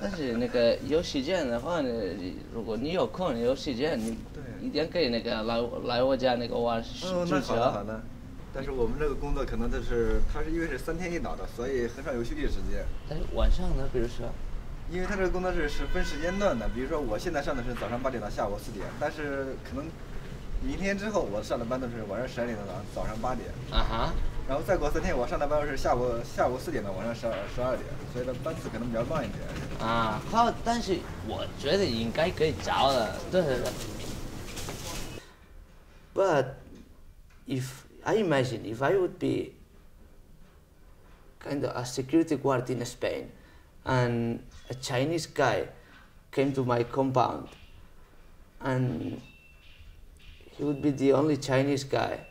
但是那个有时间的话呢，如果你有空有时间，你一定可以那个来来我家那个玩哦，那好的好的。但是我们这个工作可能就是，它是因为是三天一倒的，所以很少有休息时间。但是晚上呢，比如说，因为他这个工作是是分时间段的，比如说我现在上的是早上八点到下午四点，但是可能明天之后我上的班都是晚上十二点到早上八点。啊哈。然后再过三天我上的班是下午下午四点到晚上十二十二点，所以的班次可能比较乱一点。啊，好，但是我觉得应该可以找的，对对对。But if I imagine if I would be kind of a security guard in Spain and a Chinese guy came to my compound and he would be the only Chinese guy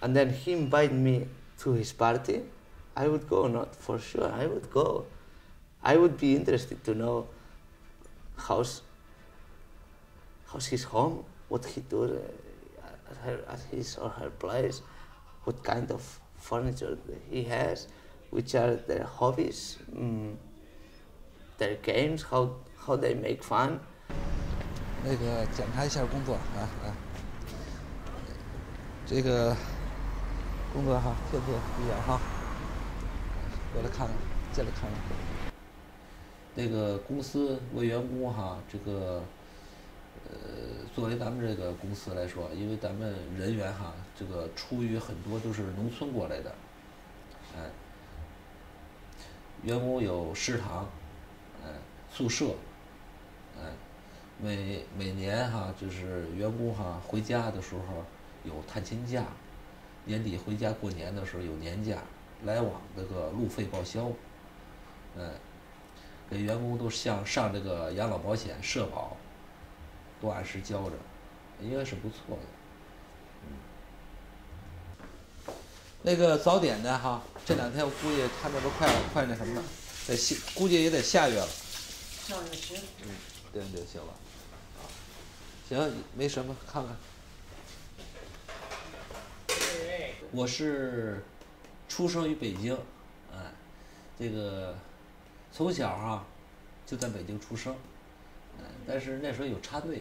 and then he invited me to his party, I would go, not for sure, I would go. I would be interested to know how's, how's his home, what he does uh, at, her, at his or her place what kind of furniture he has, which are their hobbies, um, their games, how how they make fun. 那个检查一下工作啊啊，这个 工作哈，谢谢一眼哈，过来看看，进来看看。那个公司为员工哈，这个。呃，作为咱们这个公司来说，因为咱们人员哈，这个出于很多都是农村过来的，哎，员工有食堂，哎，宿舍，哎，每每年哈，就是员工哈回家的时候有探亲假，年底回家过年的时候有年假，来往这个路费报销，嗯，给员工都像上这个养老保险社保。都按时交着，应该是不错的。嗯那个早点的哈，这两天我估计他那边快快那什么了，得下估计也得下月了。下月行。嗯，对对行了。行，没什么，看看。我是出生于北京，哎，这个从小哈就在北京出生。嗯但是那时候有插队，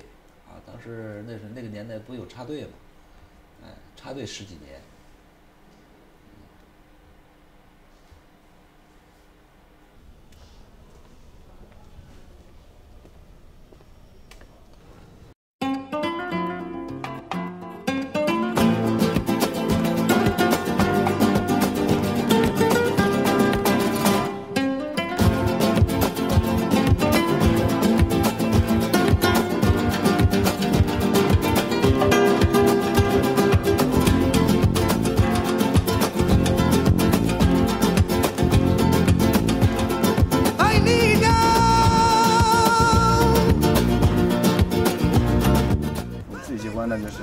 啊，当时那是那个年代不有插队吗？哎，插队十几年。就是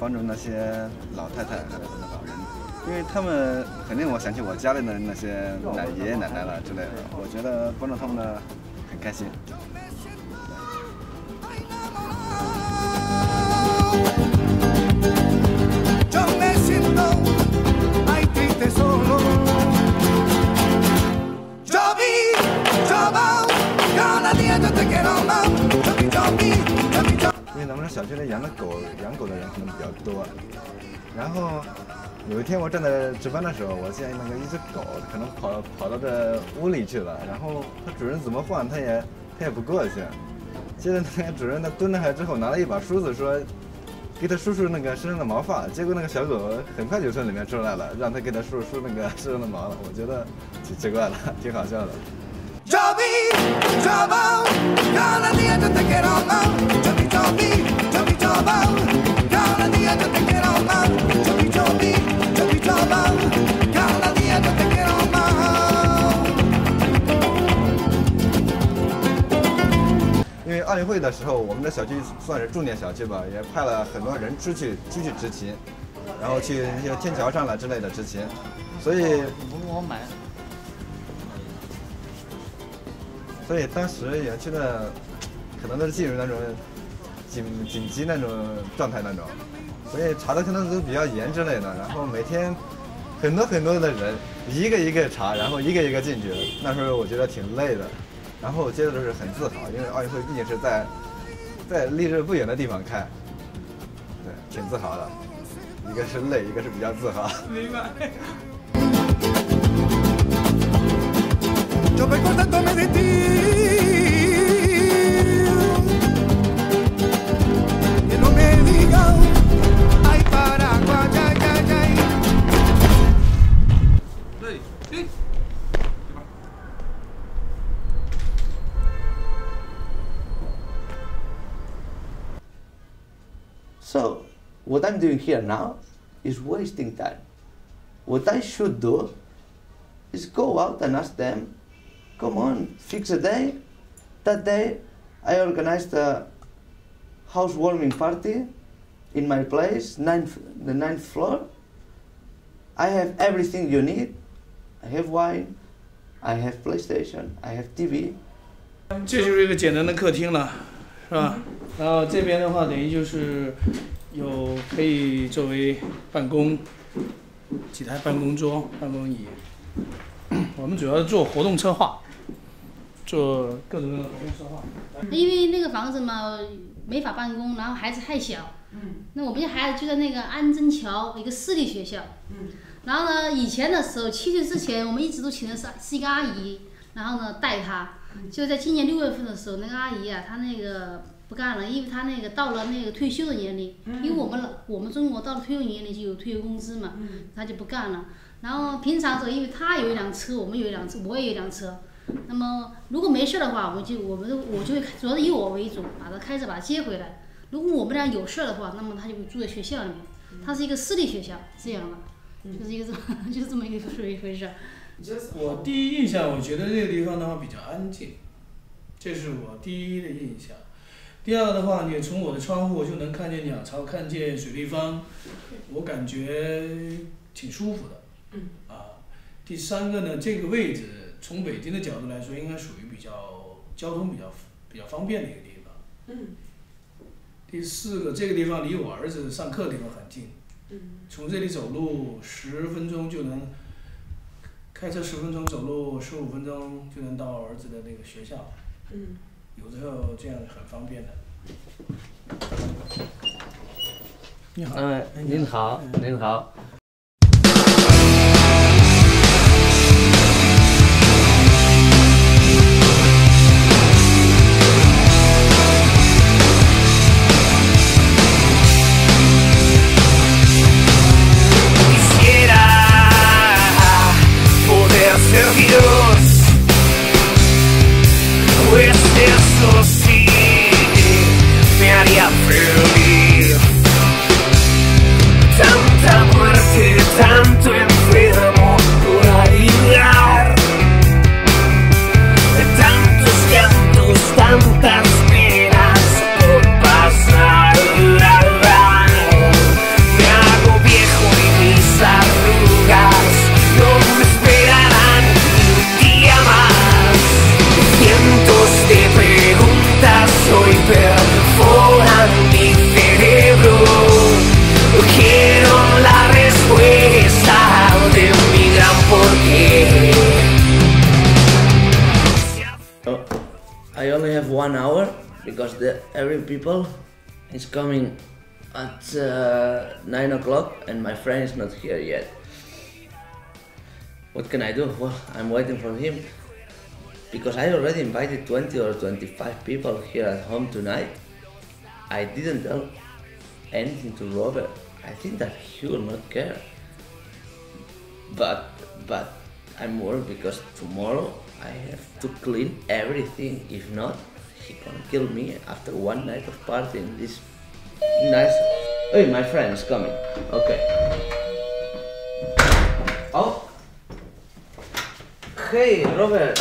帮助那些老太太还有老人，因为他们肯定我想起我家里的那些奶爷爷奶奶了之类的，我觉得帮助他们呢很开心。较多，然后。有一天我正在值班的时候，我见那个一只狗可能跑跑到这屋里去了，然后它主人怎么唤它也它也不过去。接着那个主人他蹲了下之后，拿了一把梳子说，给它梳梳那个身上的毛发。结果那个小狗很快就从里面出来了，让它给它梳梳那个身上的毛了。我觉得挺奇怪的，挺好笑的。因为奥运会的时候，我们的小区算是重点小区吧，也派了很多人出去出去执勤，然后去那些天桥上了之类的执勤，所以，所以当时园区的可能都是进入那种紧紧急那种状态那种。所以查的可能都比较严之类的，然后每天很多很多的人，一个一个查，然后一个一个进去，那时候我觉得挺累的。然后我接着就是很自豪，因为奥运会毕竟是在在离这不远的地方开，对，挺自豪的。一个是累，一个是比较自豪。明白。So, I'm doing here now is wasting time. What I should do is go out and ask them, come on, fix a day. That day, I organized a housewarming party in my place, ninth, the ninth floor. I have everything you need. I have wine, I have PlayStation, I have TV. 这就是一个简单的客厅了，是吧？然后这边的话，等于就是 有可以作为办公几台办公桌、办公椅。我们主要是做活动策划，做各种各样的活动策划。因为那个房子嘛，没法办公，然后孩子太小。嗯。那我们家孩子就在那个安贞桥一个私立学校。嗯。然后呢，以前的时候，七岁之前，我们一直都请的是是一个阿姨，然后呢带他。就在今年六月份的时候，那个阿姨啊，她那个不干了，因为她那个到了那个退休的年龄，因为我们老我们中国到了退休年龄就有退休工资嘛，她就不干了。然后平常时候，因为她有一辆车，我们有一辆车，我也有一辆车。那么如果没事的话，我就我们我就会主要是以我为主，把她开着把她接回来。如果我们俩有事的话，那么她就会住在学校里面。它是一个私立学校，这样的，就是一个这 就是这么一个一回事。我第一印象，我觉得这个地方的话比较安静，这是我第一的印象。第二个的话，你从我的窗户就能看见鸟巢，看见水立方，我感觉挺舒服的。嗯。啊，第三个呢，这个位置从北京的角度来说，应该属于比较交通比较比较方便的一个地方。嗯。第四个，这个地方离我儿子上课的地方很近。嗯。从这里走路十分钟就能。开车十分钟，走路十五分钟就能到儿子的那个学校。嗯。有时候这样很方便的。你好。嗯，您好，您好。Because the every people is coming at uh, nine o'clock and my friend is not here yet. What can I do? Well, I'm waiting for him because I already invited 20 or 25 people here at home tonight. I didn't tell anything to Robert. I think that he will not care. But but I'm worried because tomorrow I have to clean everything. If not, he gonna kill me after one night of partying. This nice. Hey, my friend is coming. Okay. Oh. Hey, Robert.